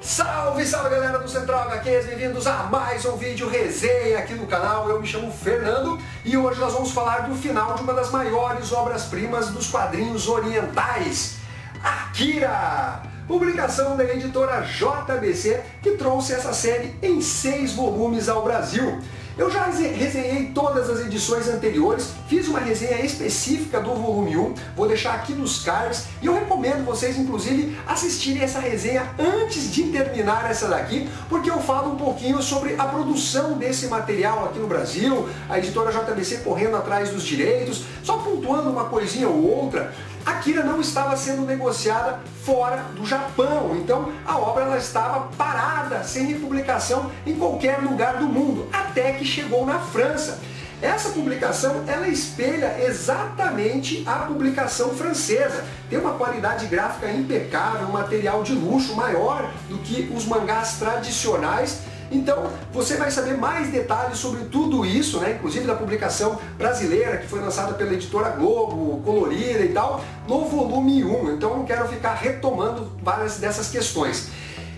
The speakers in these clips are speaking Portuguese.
Salve, salve galera do Central HQs, bem-vindos a mais um vídeo resenha aqui no canal. Eu me chamo Fernando e hoje nós vamos falar do final de uma das maiores obras-primas dos quadrinhos orientais, Akira! Publicação da editora JBC que trouxe essa série em seis volumes ao Brasil. Eu já resenhei todas as edições anteriores, fiz uma resenha específica do volume 1, vou deixar aqui nos cards e eu recomendo vocês inclusive assistirem essa resenha antes de terminar essa daqui, porque eu falo um pouquinho sobre a produção desse material aqui no Brasil, a editora JBC correndo atrás dos direitos, só pontuando uma coisinha ou outra. Akira não estava sendo negociada fora do Japão, então a obra ela estava parada, sem republicação em qualquer lugar do mundo, até que chegou na França. Essa publicação ela espelha exatamente a publicação francesa. Tem uma qualidade gráfica impecável, um material de luxo maior do que os mangás tradicionais então você vai saber mais detalhes sobre tudo isso, né? inclusive da publicação brasileira que foi lançada pela editora Globo, colorida e tal, no volume 1. Então não quero ficar retomando várias dessas questões.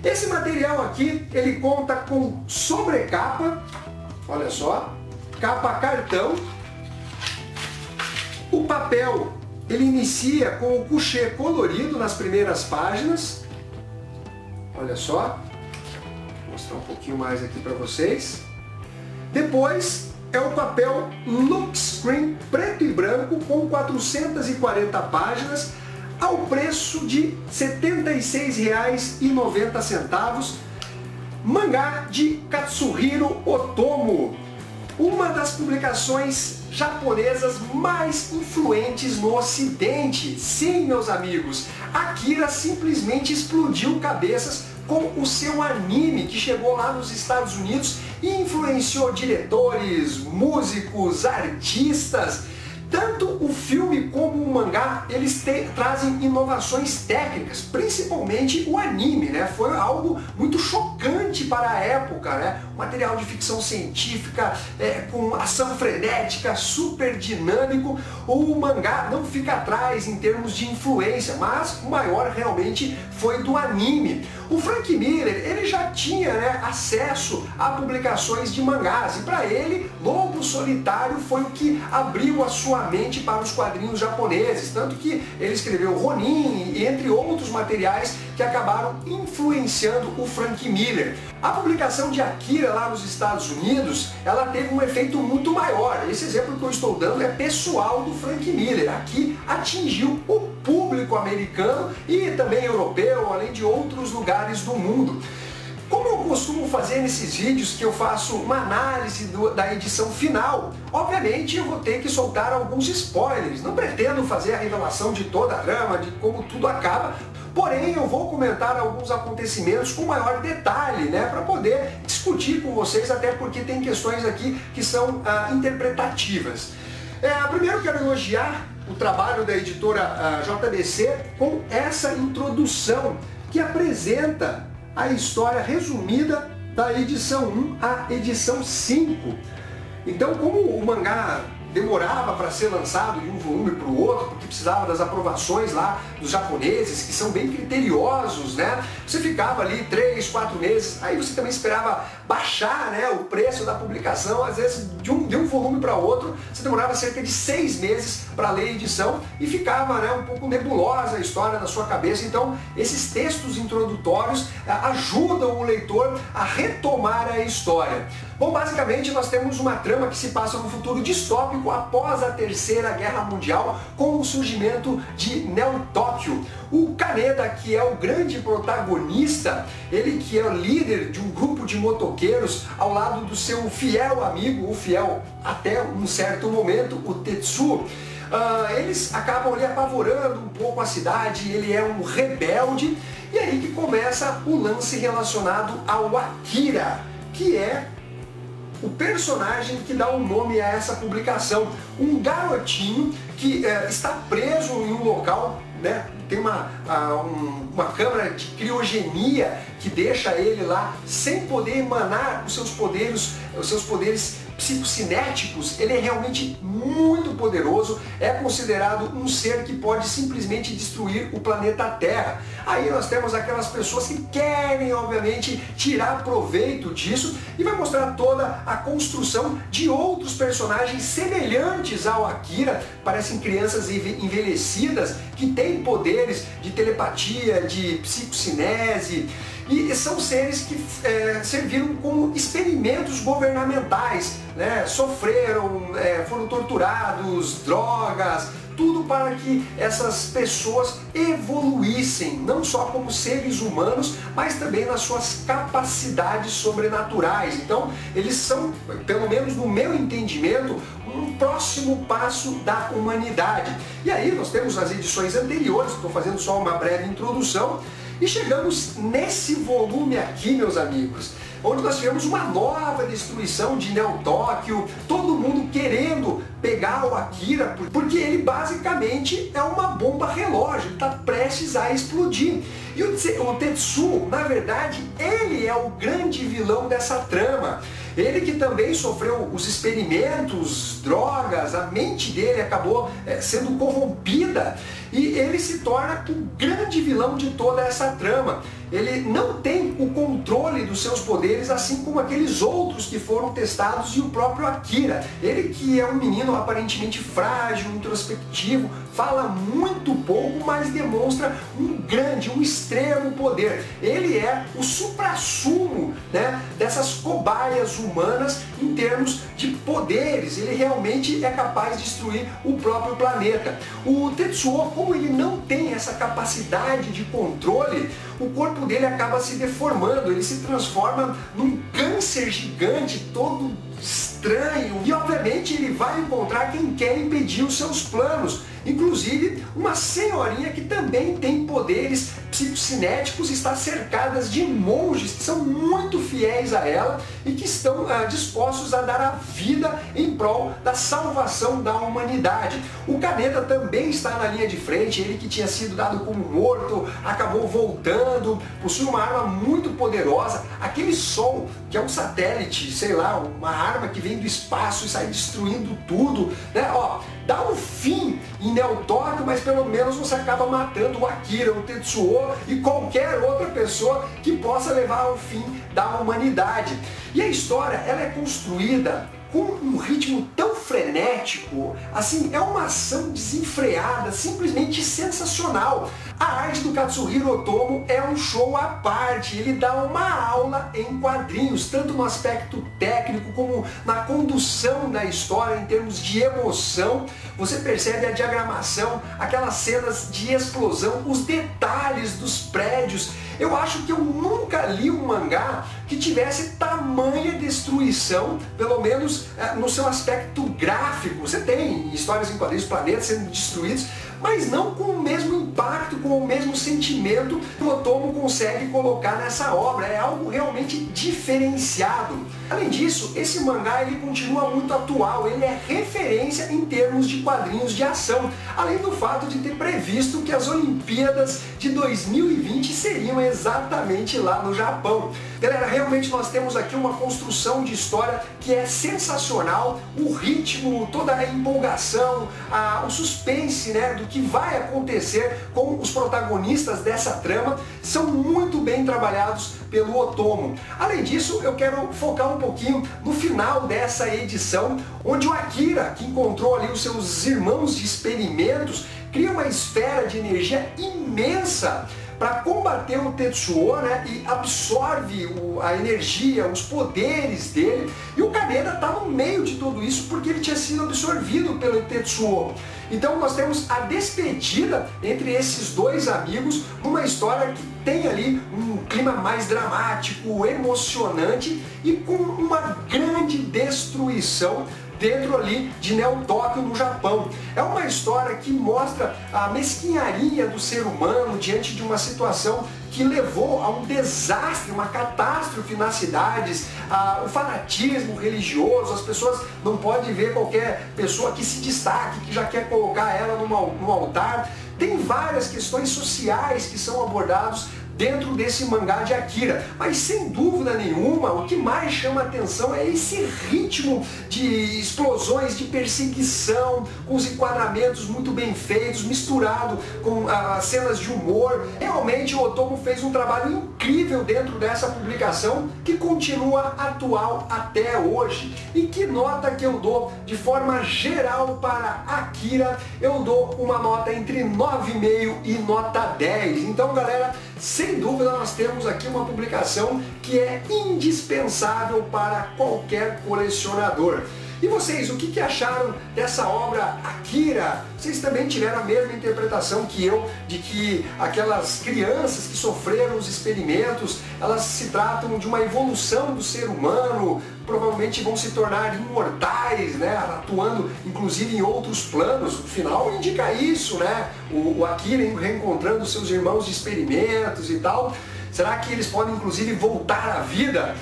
Esse material aqui, ele conta com sobrecapa, olha só, capa cartão, o papel ele inicia com o coucher colorido nas primeiras páginas, olha só, mostrar um pouquinho mais aqui para vocês. Depois é o papel Look Screen preto e branco com 440 páginas ao preço de R$ 76,90. Mangá de Katsuhiro Otomo, uma das publicações japonesas mais influentes no ocidente. Sim, meus amigos, Akira simplesmente explodiu cabeças com o seu anime que chegou lá nos Estados Unidos e influenciou diretores, músicos, artistas. Tanto o filme como o mangá, eles te, trazem inovações técnicas, principalmente o anime, né? Foi algo muito chocante para a época, né? Material de ficção científica, é, com ação frenética, super dinâmico. O mangá não fica atrás em termos de influência, mas o maior realmente foi do anime. O Frank Miller, ele já tinha né, acesso a publicações de mangás e para ele, Lobo Solitário foi o que abriu a sua para os quadrinhos japoneses, tanto que ele escreveu Ronin e entre outros materiais que acabaram influenciando o Frank Miller. A publicação de Akira lá nos Estados Unidos, ela teve um efeito muito maior. Esse exemplo que eu estou dando é pessoal do Frank Miller. Aqui atingiu o público americano e também europeu, além de outros lugares do mundo. Como eu costumo fazer nesses vídeos que eu faço uma análise do, da edição final, obviamente eu vou ter que soltar alguns spoilers. Não pretendo fazer a revelação de toda a trama, de como tudo acaba, Porém, eu vou comentar alguns acontecimentos com maior detalhe, né, para poder discutir com vocês, até porque tem questões aqui que são ah, interpretativas. É, primeiro quero elogiar o trabalho da editora ah, JBC com essa introdução que apresenta a história resumida da edição 1 à edição 5. Então, como o mangá demorava para ser lançado de um volume para o outro, porque precisava das aprovações lá dos japoneses, que são bem criteriosos, né? Você ficava ali três, quatro meses, aí você também esperava baixar né, o preço da publicação, às vezes de um, de um volume para outro, você demorava cerca de seis meses para ler a edição e ficava né, um pouco nebulosa a história na sua cabeça. Então, esses textos introdutórios eh, ajudam o leitor a retomar a história. Bom, basicamente nós temos uma trama que se passa no futuro distópico após a Terceira Guerra Mundial, com o surgimento de Neo Tóquio. O Kaneda, que é o grande protagonista, ele que é o líder de um grupo de motoqueiros ao lado do seu fiel amigo, o fiel até um certo momento, o Tetsu, Uh, eles acabam ali apavorando um pouco a cidade, ele é um rebelde, e aí que começa o lance relacionado ao Akira, que é o personagem que dá o um nome a essa publicação. Um garotinho que uh, está preso em um local né? Tem uma, um, uma câmara de criogenia que deixa ele lá sem poder emanar os seus poderes, os seus poderes psicocinéticos, ele é realmente muito poderoso, é considerado um ser que pode simplesmente destruir o planeta Terra. Aí nós temos aquelas pessoas que querem, obviamente, tirar proveito disso e vai mostrar toda a construção de outros personagens semelhantes ao Akira, parecem crianças envelhecidas que têm poderes de telepatia, de psicocinese, e são seres que é, serviram como experimentos governamentais, né? sofreram, é, foram torturados, drogas, tudo para que essas pessoas evoluíssem, não só como seres humanos, mas também nas suas capacidades sobrenaturais. Então, eles são, pelo menos no meu entendimento, um próximo passo da humanidade. E aí nós temos as edições anteriores, estou fazendo só uma breve introdução, e chegamos nesse volume aqui, meus amigos, onde nós tivemos uma nova destruição de Neo Tóquio, todo mundo querendo pegar o Akira, porque ele basicamente é uma bomba relógio, está prestes a explodir. E o Tetsuo, na verdade, ele é o grande vilão dessa trama. Ele que também sofreu os experimentos, drogas, a mente dele acabou é, sendo corrompida e ele se torna o grande vilão de toda essa trama. Ele não tem o controle dos seus poderes, assim como aqueles outros que foram testados e o próprio Akira. Ele que é um menino aparentemente frágil, introspectivo, fala muito pouco, mas demonstra um grande, um extremo poder. Ele é o supra-sumo né, dessas cobaias humanas em termos de poderes. Ele realmente é capaz de destruir o próprio planeta. O Tetsuo, como ele não tem essa capacidade de controle, o corpo dele acaba se deformando, ele se transforma num câncer gigante, todo estranho. E obviamente ele vai encontrar quem quer impedir os seus planos. Inclusive, uma senhorinha que também tem poderes psicocinéticos está cercada de monges que são muito fiéis a ela e que estão ah, dispostos a dar a vida em prol da salvação da humanidade. O Caneta também está na linha de frente, ele que tinha sido dado como morto, acabou voltando, possui uma arma muito poderosa, aquele Sol, que é um satélite, sei lá, uma arma que vem do espaço e sai destruindo tudo, né? Ó, dá um fim em Neo Tóquio, mas pelo menos você acaba matando o Akira, o Tetsuo e qualquer outra pessoa que possa levar ao fim da humanidade. E a história ela é construída com um ritmo tão frenético, assim, é uma ação desenfreada, simplesmente sensacional. A arte do Katsuhiro Otomo é um show à parte, ele dá uma aula em quadrinhos, tanto no aspecto técnico como na condução da história em termos de emoção. Você percebe a diagramação, aquelas cenas de explosão, os detalhes dos prédios. Eu acho que eu nunca li um mangá que tivesse tamanha destruição, pelo menos é, no seu aspecto gráfico. Você tem histórias em quadrinhos, planetas sendo destruídos, mas não com o mesmo impacto, com o mesmo sentimento que o Otomo consegue colocar nessa obra. É algo realmente diferenciado. Além disso, esse mangá ele continua muito atual, ele é referência em termos de quadrinhos de ação, além do fato de ter previsto que as Olimpíadas de 2020 seriam exatamente lá no Japão. Galera, realmente nós temos aqui uma construção de história que é sensacional, o ritmo, toda a empolgação, a, o suspense né, do que vai acontecer com os protagonistas dessa trama são muito bem trabalhados pelo Otomo. Além disso, eu quero focar um pouquinho no final dessa edição, onde o Akira, que encontrou ali os seus irmãos de experimentos, cria uma esfera de energia imensa para combater o Tetsuo né, e absorve o, a energia, os poderes dele. E o Kaneda está no meio de tudo isso porque ele tinha sido absorvido pelo Tetsuo. Então nós temos a despedida entre esses dois amigos numa história que tem ali um clima mais dramático, emocionante e com uma grande destruição dentro ali de Neo Tóquio, no Japão. É uma história que mostra a mesquinharia do ser humano diante de uma situação que levou a um desastre, uma catástrofe nas cidades, a, o fanatismo religioso, as pessoas não podem ver qualquer pessoa que se destaque, que já quer colocar ela numa, num altar. Tem várias questões sociais que são abordados dentro desse mangá de Akira. Mas sem dúvida nenhuma, o que mais chama atenção é esse ritmo de explosões, de perseguição, com os enquadramentos muito bem feitos, misturado com as cenas de humor. Realmente o Otomo fez um trabalho incrível dentro dessa publicação que continua atual até hoje. E que nota que eu dou de forma geral para Akira? Eu dou uma nota entre 9,5 e nota 10. Então galera, sem dúvida nós temos aqui uma publicação que é indispensável para qualquer colecionador. E vocês, o que, que, acharam dessa obra Akira? Vocês também tiveram a mesma interpretação que eu, de que aquelas crianças que sofreram os experimentos, elas se tratam de uma evolução do ser humano, provavelmente vão se tornar imortais, né? atuando inclusive em outros planos. O final indica isso, né? O, o Akira reencontrando seus irmãos de experimentos e tal. Será que eles podem inclusive voltar à vida?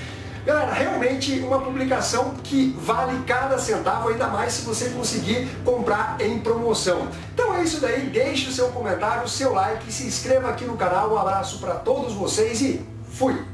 Galera, realmente uma publicação que vale cada centavo, ainda mais se você conseguir comprar em promoção. Então é isso daí, deixe o seu comentário, o seu like, se inscreva aqui no canal, um abraço para todos vocês e fui!